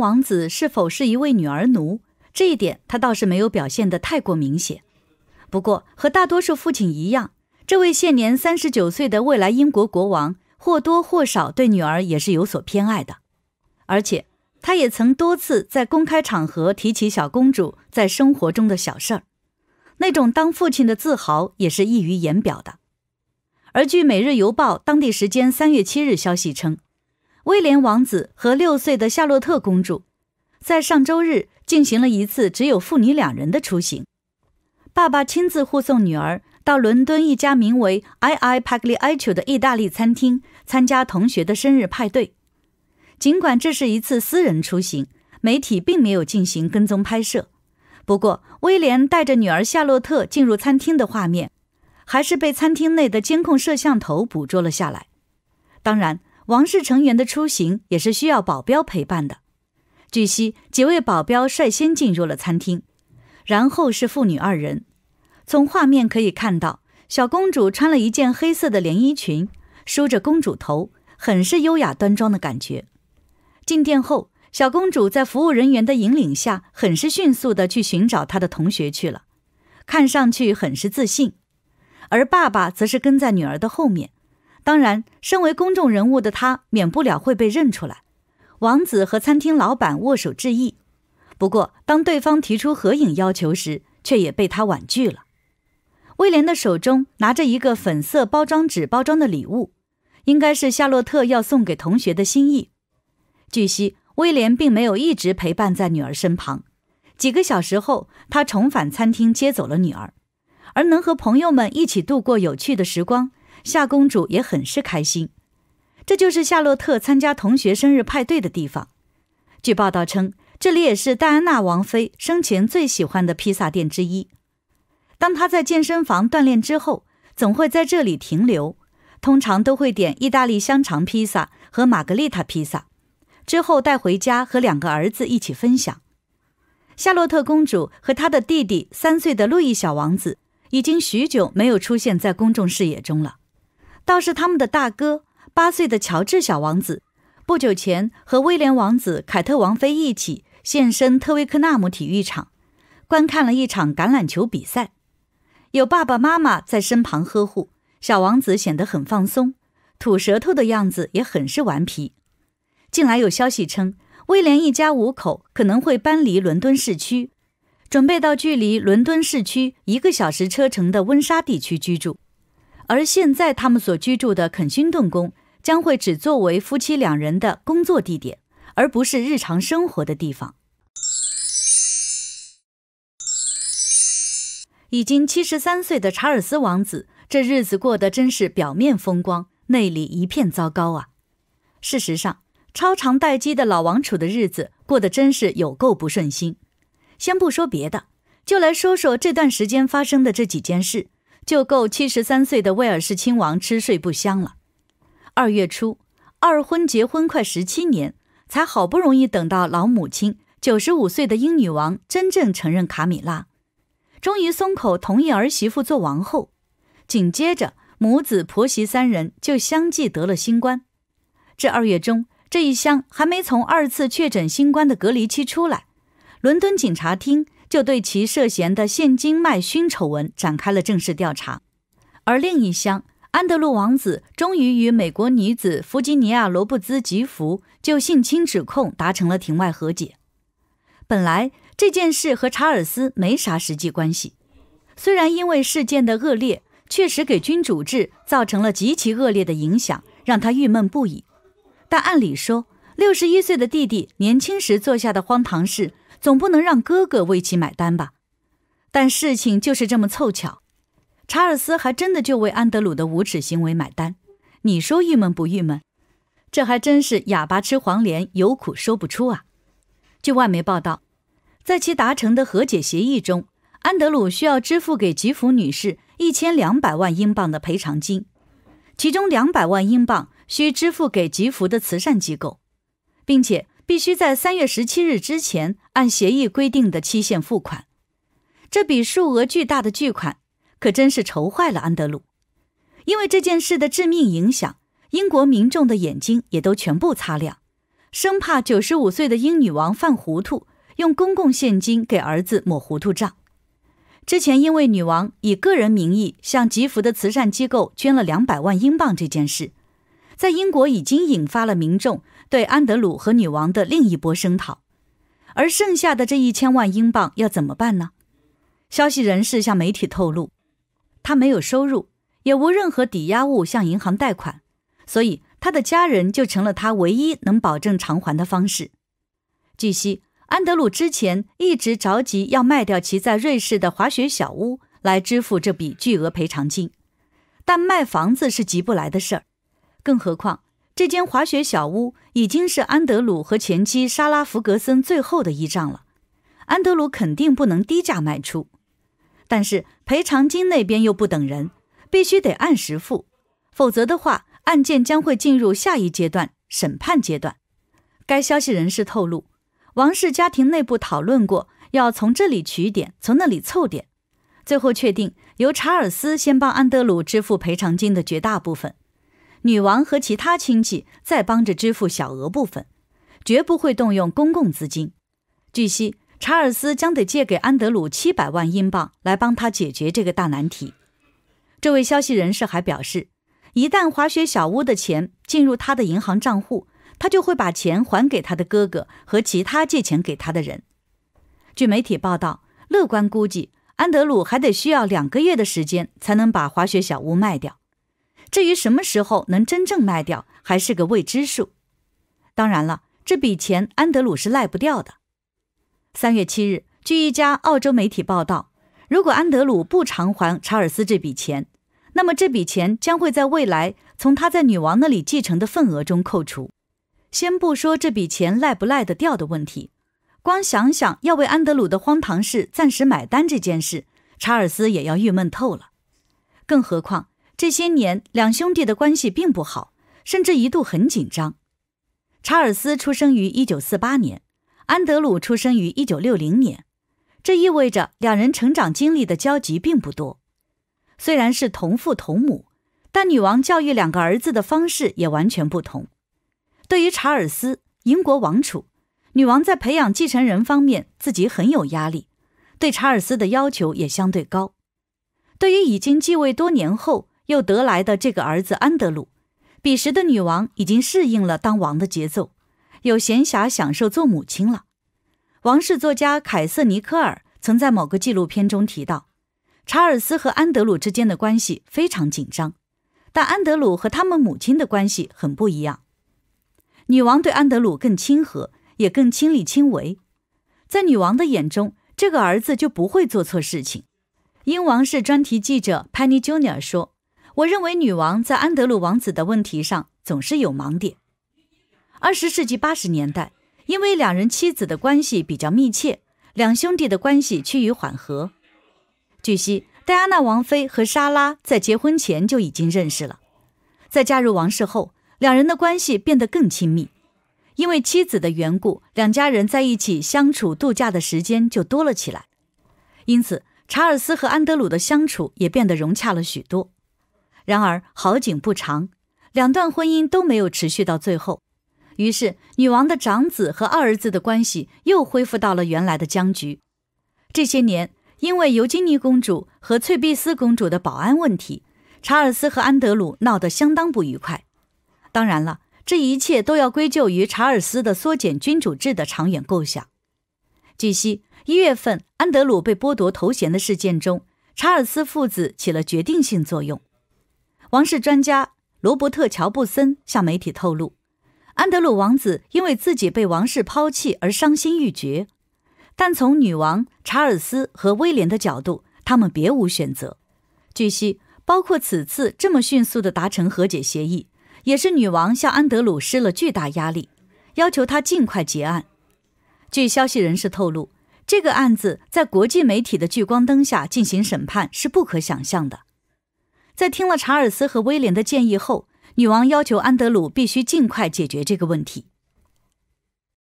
王子是否是一位女儿奴，这一点他倒是没有表现得太过明显。不过，和大多数父亲一样，这位现年三十九岁的未来英国国王或多或少对女儿也是有所偏爱的，而且他也曾多次在公开场合提起小公主在生活中的小事儿，那种当父亲的自豪也是溢于言表的。而据《每日邮报》当地时间三月七日消息称，威廉王子和六岁的夏洛特公主在上周日进行了一次只有父女两人的出行。爸爸亲自护送女儿到伦敦一家名为 “I I Pagliaccio” 的意大利餐厅参加同学的生日派对。尽管这是一次私人出行，媒体并没有进行跟踪拍摄。不过，威廉带着女儿夏洛特进入餐厅的画面。还是被餐厅内的监控摄像头捕捉了下来。当然，王室成员的出行也是需要保镖陪伴的。据悉，几位保镖率先进入了餐厅，然后是父女二人。从画面可以看到，小公主穿了一件黑色的连衣裙，梳着公主头，很是优雅端庄的感觉。进店后，小公主在服务人员的引领下，很是迅速的去寻找她的同学去了，看上去很是自信。而爸爸则是跟在女儿的后面，当然，身为公众人物的他免不了会被认出来。王子和餐厅老板握手致意，不过当对方提出合影要求时，却也被他婉拒了。威廉的手中拿着一个粉色包装纸包装的礼物，应该是夏洛特要送给同学的心意。据悉，威廉并没有一直陪伴在女儿身旁，几个小时后，他重返餐厅接走了女儿。而能和朋友们一起度过有趣的时光，夏公主也很是开心。这就是夏洛特参加同学生日派对的地方。据报道称，这里也是戴安娜王妃生前最喜欢的披萨店之一。当她在健身房锻炼之后，总会在这里停留，通常都会点意大利香肠披萨和玛格丽塔披萨，之后带回家和两个儿子一起分享。夏洛特公主和她的弟弟三岁的路易小王子。已经许久没有出现在公众视野中了，倒是他们的大哥八岁的乔治小王子，不久前和威廉王子、凯特王妃一起现身特维克纳姆体育场，观看了一场橄榄球比赛。有爸爸妈妈在身旁呵护，小王子显得很放松，吐舌头的样子也很是顽皮。近来有消息称，威廉一家五口可能会搬离伦敦市区。准备到距离伦敦市区一个小时车程的温莎地区居住，而现在他们所居住的肯辛顿宫将会只作为夫妻两人的工作地点，而不是日常生活的地方。已经七十三岁的查尔斯王子，这日子过得真是表面风光，内里一片糟糕啊！事实上，超长待机的老王储的日子过得真是有够不顺心。先不说别的，就来说说这段时间发生的这几件事，就够七十三岁的威尔士亲王吃睡不香了。二月初，二婚结婚快十七年，才好不容易等到老母亲九十五岁的英女王真正承认卡米拉，终于松口同意儿媳妇做王后。紧接着，母子婆媳三人就相继得了新冠。这二月中，这一箱还没从二次确诊新冠的隔离期出来。伦敦警察厅就对其涉嫌的现金卖熏丑闻展开了正式调查，而另一厢，安德鲁王子终于与美国女子弗吉尼亚·罗布兹吉弗就性侵指控达成了庭外和解。本来这件事和查尔斯没啥实际关系，虽然因为事件的恶劣，确实给君主制造成了极其恶劣的影响，让他郁闷不已，但按理说，六十一岁的弟弟年轻时做下的荒唐事。总不能让哥哥为其买单吧？但事情就是这么凑巧，查尔斯还真的就为安德鲁的无耻行为买单。你说郁闷不郁闷？这还真是哑巴吃黄连，有苦说不出啊！据外媒报道，在其达成的和解协议中，安德鲁需要支付给吉弗女士一千两百万英镑的赔偿金，其中两百万英镑需支付给吉弗的慈善机构，并且。必须在三月十七日之前按协议规定的期限付款。这笔数额巨大的巨款可真是愁坏了安德鲁。因为这件事的致命影响，英国民众的眼睛也都全部擦亮。生怕九十五岁的英女王犯糊涂，用公共现金给儿子抹糊涂账。之前因为女王以个人名义向吉福的慈善机构捐了两百万英镑这件事，在英国已经引发了民众对安德鲁和女王的另一波声讨。而剩下的这一千万英镑要怎么办呢？消息人士向媒体透露，他没有收入，也无任何抵押物向银行贷款，所以他的家人就成了他唯一能保证偿还的方式。据悉。安德鲁之前一直着急要卖掉其在瑞士的滑雪小屋来支付这笔巨额赔偿金，但卖房子是急不来的事儿，更何况这间滑雪小屋已经是安德鲁和前妻莎拉·弗格森最后的依仗了，安德鲁肯定不能低价卖出。但是赔偿金那边又不等人，必须得按时付，否则的话，案件将会进入下一阶段——审判阶段。该消息人士透露。王室家庭内部讨论过，要从这里取点，从那里凑点，最后确定由查尔斯先帮安德鲁支付赔偿金的绝大部分，女王和其他亲戚再帮着支付小额部分，绝不会动用公共资金。据悉，查尔斯将得借给安德鲁七百万英镑来帮他解决这个大难题。这位消息人士还表示，一旦滑雪小屋的钱进入他的银行账户。他就会把钱还给他的哥哥和其他借钱给他的人。据媒体报道，乐观估计安德鲁还得需要两个月的时间才能把滑雪小屋卖掉。至于什么时候能真正卖掉，还是个未知数。当然了，这笔钱安德鲁是赖不掉的。三月七日，据一家澳洲媒体报道，如果安德鲁不偿还查尔斯这笔钱，那么这笔钱将会在未来从他在女王那里继承的份额中扣除。先不说这笔钱赖不赖得掉的问题，光想想要为安德鲁的荒唐事暂时买单这件事，查尔斯也要郁闷透了。更何况这些年两兄弟的关系并不好，甚至一度很紧张。查尔斯出生于1948年，安德鲁出生于1960年，这意味着两人成长经历的交集并不多。虽然是同父同母，但女王教育两个儿子的方式也完全不同。对于查尔斯，英国王储，女王在培养继承人方面自己很有压力，对查尔斯的要求也相对高。对于已经继位多年后又得来的这个儿子安德鲁，彼时的女王已经适应了当王的节奏，有闲暇享受做母亲了。王室作家凯瑟尼科尔曾在某个纪录片中提到，查尔斯和安德鲁之间的关系非常紧张，但安德鲁和他们母亲的关系很不一样。女王对安德鲁更亲和，也更亲力亲为。在女王的眼中，这个儿子就不会做错事情。英王室专题记者 Penny Junior 说：“我认为女王在安德鲁王子的问题上总是有盲点。”二十世纪八十年代，因为两人妻子的关系比较密切，两兄弟的关系趋于缓和。据悉，戴安娜王妃和莎拉在结婚前就已经认识了，在加入王室后。两人的关系变得更亲密，因为妻子的缘故，两家人在一起相处度假的时间就多了起来。因此，查尔斯和安德鲁的相处也变得融洽了许多。然而，好景不长，两段婚姻都没有持续到最后。于是，女王的长子和二儿子的关系又恢复到了原来的僵局。这些年，因为尤金妮公主和翠碧丝公主的保安问题，查尔斯和安德鲁闹得相当不愉快。当然了，这一切都要归咎于查尔斯的缩减君主制的长远构想。据悉，一月份安德鲁被剥夺头衔的事件中，查尔斯父子起了决定性作用。王室专家罗伯特·乔布森向媒体透露，安德鲁王子因为自己被王室抛弃而伤心欲绝，但从女王、查尔斯和威廉的角度，他们别无选择。据悉，包括此次这么迅速地达成和解协议。也是女王向安德鲁施了巨大压力，要求他尽快结案。据消息人士透露，这个案子在国际媒体的聚光灯下进行审判是不可想象的。在听了查尔斯和威廉的建议后，女王要求安德鲁必须尽快解决这个问题。